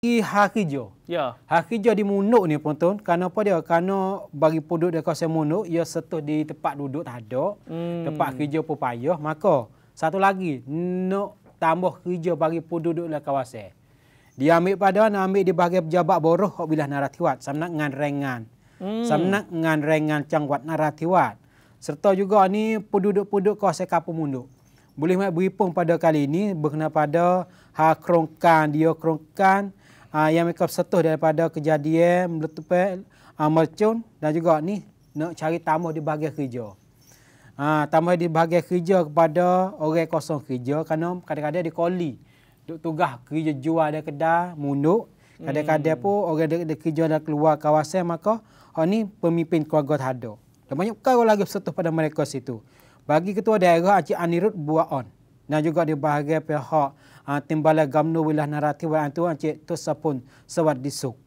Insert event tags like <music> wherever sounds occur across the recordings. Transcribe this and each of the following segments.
hak hijau. Ya. Hijau di Munuk ni pun tuan, kerana apa dia? Kerana bagi penduduk di kawasan Munuk, ia setuh di tempat duduk tak ada, hmm. tempat hijau pun payah, maka satu lagi, nak tambah hijau bagi penduduk di kawasan. Dia ambil pada, nak ambil di bahagian pejabat boroh, hok bilah naratiwat, sama dengan rengan. Hmm. Sama dengan rengan cangwat naratiwat. Serta juga ni penduduk-penduduk kawasan Kapung Munuk. Boleh beripung pada kali ini berkenaan pada hak kerongkan, dia kerongkan, uh, yang mereka setuh daripada kejadian meletupai uh, mercun dan juga ni nak cari tambah di bahagian kerja. Uh, tambah di bahagian kerja kepada orang kosong kerja kerana kadang-kadang di koli. Duk tugas kerja jual dia kedai, munduk. Kadang-kadang hmm. pun orang dia, dia kerja dah keluar kawasan maka oh ni pemimpin keluarga tak ada. Dan banyak perkara lagi setuh pada mereka situ. Bagi ketua daerah Encik Anirud buat on. Dan juga di bahagian pihak uh, timbalan gamno wilayah naratif wa antu encik tu sapun sewat disuk.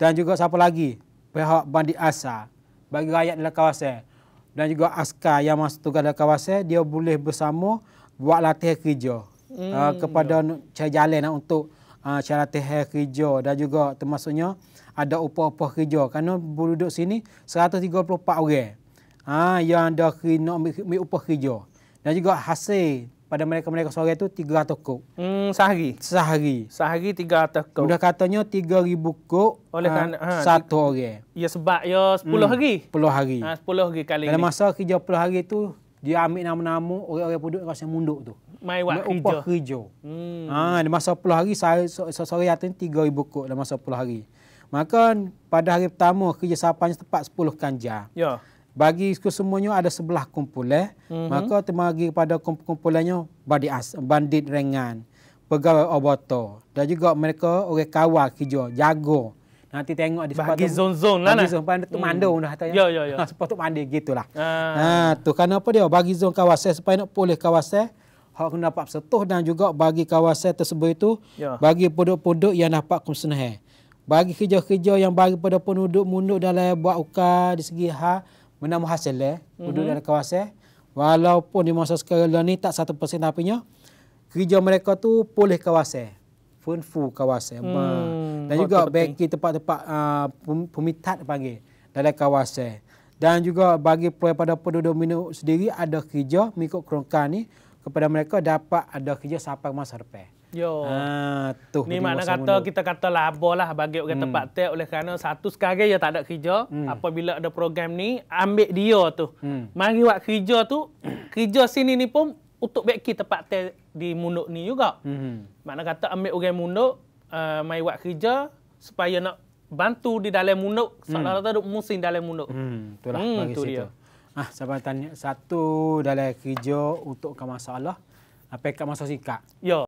Dan juga siapa lagi? Pihak bandit asa bagi rakyat dalam kawasan dan juga askar yang masuk tugas dalam kawasan dia boleh bersama buat latihan kerja hmm. uh, kepada cari jalan untuk uh, cari latihan kerja dan juga termasuknya ada upah-upah kerja kerana penduduk sini 134 orang uh, yang ada kena ambil upah kerja dan juga hasil pada mereka-mereka sore itu 300 kok. Hmm, sehari? Sehari. Sehari 300 kok. Sudah katanya 3,000 kok oleh kan, ha, satu orang. Ya sebab ya 10 hmm, hari? 10 hari. Ha, 10 hari kali Dalam masa kerja 10 hari itu, dia ambil nama-nama orang-orang penduduk kawasan munduk tu. Mai buat kerja. Upah kerja. Hmm. Ha, dalam masa 10 hari, saya sore so, so, 3,000 kok dalam masa 10 hari. Maka pada hari pertama kerja sapanya tepat 10 kanja. Ya bagi semuanya ada sebelah kumpulan mm-hmm. maka terbagi kepada kumpulannya bandit as, bandit rengan pegawai oboto dan juga mereka orang kawal kerja jago. Nanti tengok di bagi zon-zon lah bagi zon pada tu hmm. mando dah kata ya ya ya. <laughs> Ha, sepatut mandi gitulah. Ha. ha tu. Kenapa dia? Bagi zon kawasan supaya nak pulih kawasan hak kena dapat setuh dan juga bagi kawasan tersebut itu ya. bagi penduduk-penduduk yang dapat kumsenah bagi kerja-kerja yang bagi pada penduduk munduk dalam buat ukar di segi ha menambah hasil eh, penduduk mm-hmm. dalam kawasan. Walaupun di masa sekarang ni tak satu persen tapinya, kerja mereka tu pulih kawasan. Funfu kawasan. Hmm. Dan juga bagi tempat-tempat uh, pemitat panggil dalam kawasan. Dan juga bagi pada penduduk minuk sendiri ada kerja mengikut kerongkan ni kepada mereka dapat ada kerja sampai masa depan. Yo. Ha, tuh. Ni mana kata kita kata labo lah bagi orang hmm. tempat tu oleh kerana satu sekarang dia tak ada kerja. Hmm. Apabila ada program ni, ambil dia tu. Hmm. Mari buat kerja tu, kerja sini ni pun untuk baik kita tempat tu di Munuk ni juga. Hmm. Mana kata ambil orang Munuk, uh, mari buat kerja supaya nak bantu di dalam Munuk. Soalnya hmm. ada musim dalam Munuk. Hmm, itulah hmm, bagi tu situ. Dia. Ah, saya tanya satu dalam kerja untuk ke masalah apa kat masa sikat. Ya.